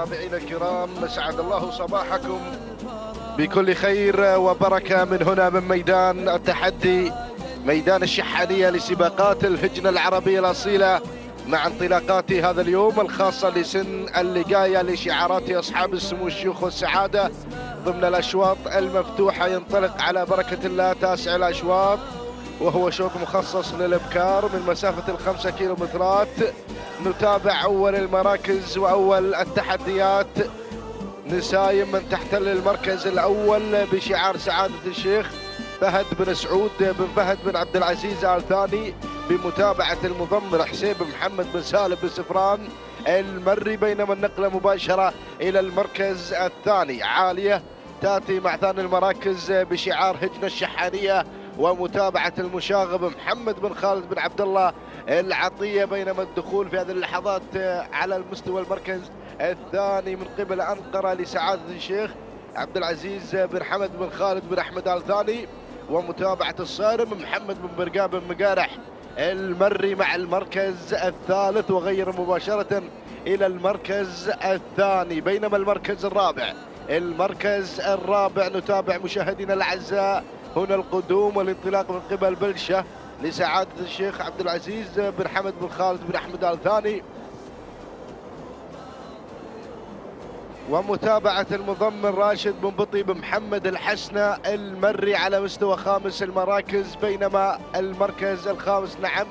متابعينا الكرام سعد الله صباحكم. بكل خير وبركة من هنا من ميدان التحدي ميدان الشحانية لسباقات الهجنة العربية الأصيلة مع انطلاقات هذا اليوم الخاصة لسن اللقاية لشعارات أصحاب السمو الشيوخ والسعادة. ضمن الأشواط المفتوحة ينطلق على بركة الله تاسع الأشواط. وهو شوط مخصص للإبكار من مسافة الخمسة كيلومترات. نتابع أول المراكز وأول التحديات. نسايم من تحتل المركز الأول بشعار سعادة الشيخ فهد بن سعود بن فهد بن عبد العزيز آل ثاني بمتابعة المضمر حسين بن محمد بن سالم بن سفران المري بينما النقلة مباشرة إلى المركز الثاني. عالية تأتي مع ثاني المراكز بشعار هجنة الشحانية ومتابعة المشاغب محمد بن خالد بن عبد الله العطية بينما الدخول في هذه اللحظات على المستوى المركز الثاني من قبل أنقرة لسعادة الشيخ عبد العزيز بن حمد بن خالد بن أحمد آل ثاني ومتابعة الصارم محمد بن برقاب بن مقارح المري مع المركز الثالث وغير مباشرة إلى المركز الثاني بينما المركز الرابع المركز الرابع نتابع مشاهدينا الأعزاء هنا القدوم والانطلاق من قبل بلشة لسعادة الشيخ عبد العزيز بن حمد بن خالد بن أحمد آل ثاني ومتابعة المضمن راشد بن بطي بن محمد الحسنة المري على مستوى خامس المراكز بينما المركز الخامس نعم.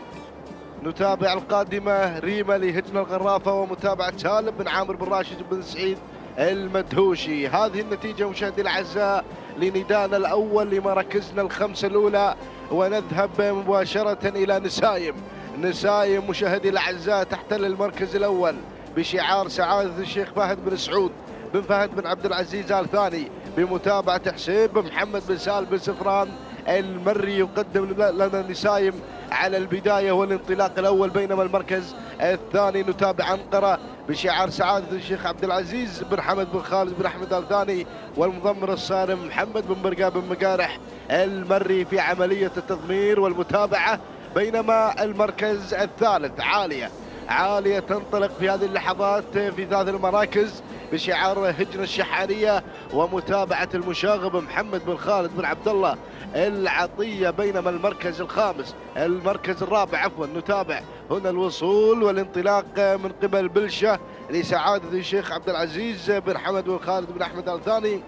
نتابع القادمة ريما لهجن الغرافة ومتابعة سالم بن عامر بن راشد بن سعيد المدهوشي. هذه النتيجة مشاهدي الأعزاء لندانا الأول لمراكزنا الخمسة الأولى ونذهب مباشرة إلى نسايم. نسايم مشاهدي الأعزاء تحتل المركز الأول بشعار سعادة الشيخ فهد بن سعود بن فهد بن عبد العزيز آل ثاني بمتابعة حسين بن محمد بن سال بن سفران المري يقدم لنا نسايم على البداية والانطلاق الأول بينما المركز الثاني نتابع أنقرة بشعار سعادة الشيخ عبد العزيز بن حمد بن خالد بن أحمد الثاني والمضمر الصارم محمد بن برقا بن مقارح المري في عملية التضمير والمتابعة بينما المركز الثالث عالية عالية تنطلق في هذه اللحظات في ثلاث المراكز بشعار هجن الشحانية ومتابعة المشاغب محمد بن خالد بن عبد الله العطية بينما المركز الخامس المركز الرابع عفوا نتابع هنا الوصول والانطلاق من قبل بلشة لسعادة الشيخ عبد العزيز بن حمد بن خالد بن أحمد الثاني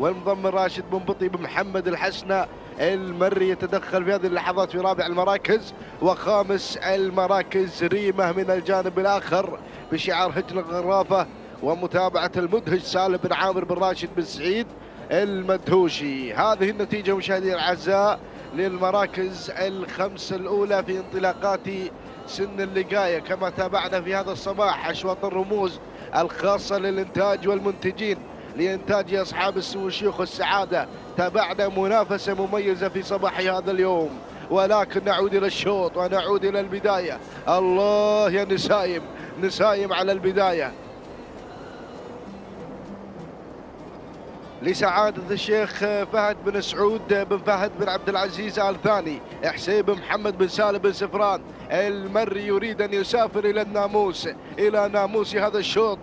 والمضمن راشد بن بطي بن محمد الحسنة المري يتدخل في هذه اللحظات في رابع المراكز وخامس المراكز ريمة من الجانب الآخر بشعار هجن الغرافة ومتابعة المدهش سالم بن عامر بن راشد بن سعيد المدهوشي. هذه النتيجة مشاهدينا الأعزاء للمراكز الخمس الأولى في انطلاقات سن اللقاية. كما تابعنا في هذا الصباح أشواط الرموز الخاصة للإنتاج والمنتجين لإنتاج أصحاب السمو الشيوخ والسعادة تابعنا منافسة مميزة في صباح هذا اليوم. ولكن نعود إلى الشوط ونعود إلى البداية. الله يا نسايم نسايم على البداية. لسعادة الشيخ فهد بن سعود بن فهد بن عبد العزيز آل ثاني حسين بن محمد بن سالم بن سفران. المري يريد أن يسافر إلى الناموس إلى ناموس هذا الشوط.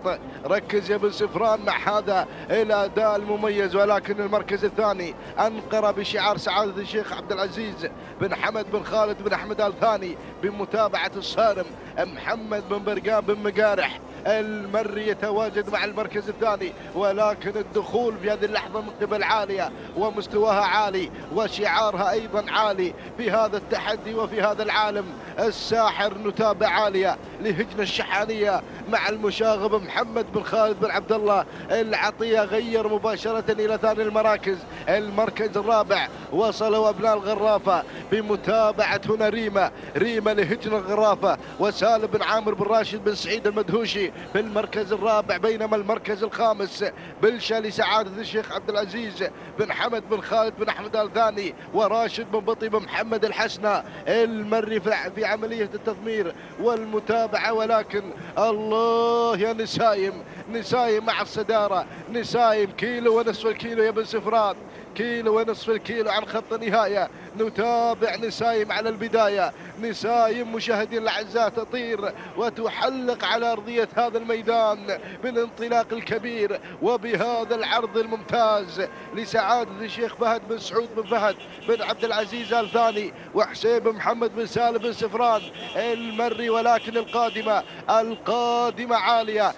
ركز يا بن سفران مع هذا الأداء المميز ولكن المركز الثاني أنقر بشعار سعادة الشيخ عبد العزيز بن حمد بن خالد بن أحمد آل ثاني بمتابعة الصارم. محمد بن برقان بن مقارح المري يتواجد مع المركز الثاني ولكن الدخول في هذه اللحظة من قبل عالية ومستواها عالي وشعارها أيضا عالي في هذا التحدي وفي هذا العالم. الساحر نتابع عالية لهجنة الشحانية مع المشاغب محمد بن خالد بن عبد الله. العطية غير مباشرة إلى ثاني المراكز. المركز الرابع وصلوا أبناء الغرافة بمتابعة هنا ريما. ريما لهجنة الغرافة وسالم بن عامر بن راشد بن سعيد المدهوشي في المركز الرابع بينما المركز الخامس بلشة لسعادة الشيخ عبد العزيز بن حمد بن خالد بن أحمد الثاني وراشد بن بطي بن محمد الحسنة المري في عملية التضمير والمتابعة ولكن الله يا نسايم نسايم مع الصدارة نسايم كيلو ونصف الكيلو يا بن سفران كيلو ونصف الكيلو عن خط النهاية. نتابع نسايم على البداية. نسايم مشاهدين الأعزاء تطير وتحلق على أرضية هذا الميدان بالانطلاق الكبير وبهذا العرض الممتاز لسعادة الشيخ فهد بن سعود بن فهد بن عبد العزيز آل ثاني وحسين بن محمد بن سالم بن سفران المري ولكن القادمة القادمة عالية.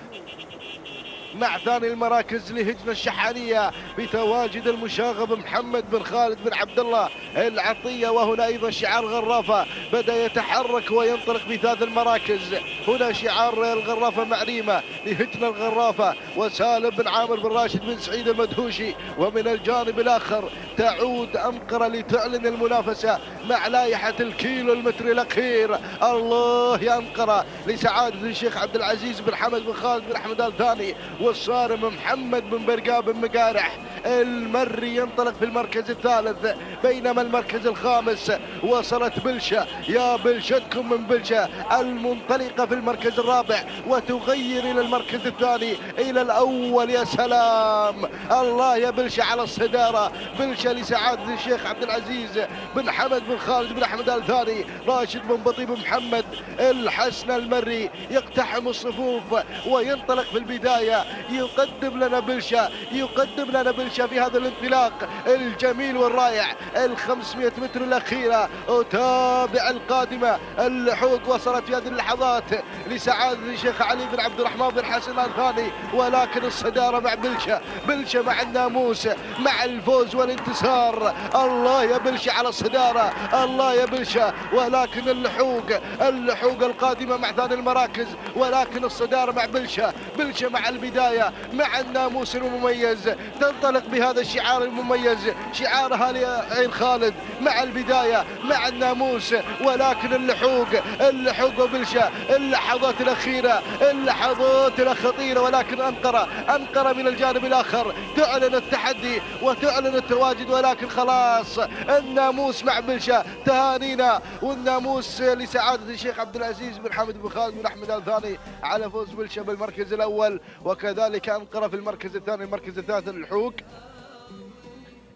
مع ثاني المراكز لهجنة الشحانية بتواجد المشاغب محمد بن خالد بن عبد الله العطية وهنا أيضا شعار غرافة بدأ يتحرك وينطلق بثلاث المراكز. هنا شعار الغرافة مع ريمة لهجنة الغرافة وسالم بن عامر بن راشد بن سعيد المدهوشي. ومن الجانب الآخر تعود أنقرة لتعلن المنافسة مع لائحة الكيلو المتر الأخير. الله يا أنقرة لسعادة الشيخ عبد العزيز بن حمد بن خالد بن أحمد آل ثاني. والصارم محمد بن برقاب بن مقارح. المري ينطلق في المركز الثالث بينما المركز الخامس وصلت بلشة. يا بلشتكم من بلشة. المنطلقة في المركز الرابع وتغير إلى المركز الثاني إلى الأول. يا سلام! الله يا بلشة على الصدارة. بلشة لسعادة الشيخ عبد العزيز بن حمد بن خالد بن أحمد آل ثاني راشد بن بطيب محمد الحسن المري يقتحم الصفوف وينطلق في البداية. يقدم لنا بلشة يقدم لنا بلشة في هذا الانطلاق الجميل والرائع ال 500 متر الأخيرة. أتابع القادمة. اللحوق وصلت في هذه اللحظات لسعادة الشيخ علي بن عبد الرحمن بن حسن الثاني ولكن الصدارة مع بلشة. بلشة مع الناموس مع الفوز والانتصار. الله يا بلشة على الصدارة الله يا بلشة. ولكن اللحوق اللحوق القادمة مع ثاني المراكز ولكن الصدارة مع بلشة. بلشة مع البداية مع الناموس المميز. تنطلق بهذا الشعار المميز. شعار اهالي عين خالد. مع البداية مع الناموس. ولكن اللحوق. اللحوق وبلشة. اللحظات الأخيرة. اللحظات الخطيرة ولكن أنقرة. أنقرة من الجانب الآخر. تعلن التحدي وتعلن التواجد. ولكن خلاص. الناموس مع بلشة. تهانينا. والناموس لسعادة الشيخ عبد العزيز بن حمد بن خالد بن أحمد الثاني على فوز بلشة بالمركز الأول. وكذلك أنقرة في المركز الثاني المركز الثالث للحوق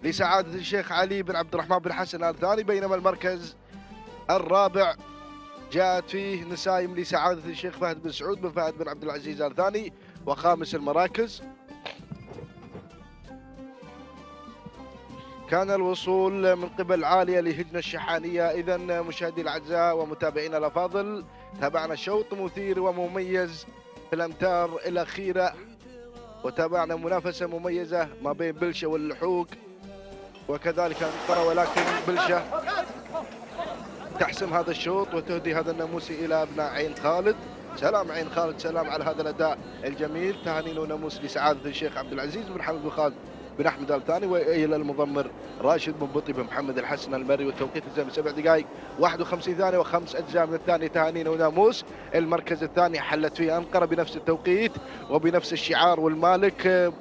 لسعادة الشيخ علي بن عبد الرحمن بن حسن الثاني بينما المركز الرابع جاءت فيه نسايم لسعادة الشيخ فهد بن سعود بن فهد بن عبد العزيز الثاني وخامس المراكز. كان الوصول من قبل عالية لهجنة الشحانية. إذا مشاهدي الأعزاء ومتابعينا الأفاضل تابعنا شوط مثير ومميز الأمتار الأخيرة. وتابعنا منافسة مميزة ما بين بلشة واللحوق وكذلك انقرة ولكن بلشة تحسم هذا الشوط وتهدي هذا الناموس إلى أبناء عين خالد. سلام عين خالد سلام على هذا الأداء الجميل. تهانين وناموس لسعادة الشيخ عبد العزيز بن حمد بن خالد. بن احمد ال ثاني وإلى المضمر راشد بن بطي بن محمد الحسن المري والتوقيت الزمني سبع دقائق 51 ثانية وخمس أجزاء من الثانية تهانينا وناموس المركز الثاني حلت فيه أنقرة بنفس التوقيت وبنفس الشعار والمالك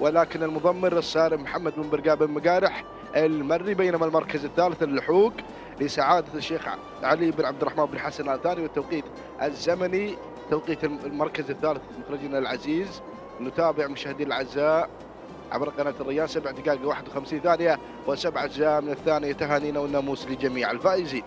ولكن المضمر السارم محمد بن برقاب بن مقارح المري بينما المركز الثالث اللحوق لسعادة الشيخ علي بن عبد الرحمن بن حسن الثاني والتوقيت الزمني توقيت المركز الثالث مخرجنا العزيز. نتابع مشاهدينا الأعزاء عبر قناة الريان سبع دقائق 51 ثانية وسبع أجزاء من الثانية تهانينا والناموس لجميع الفائزين.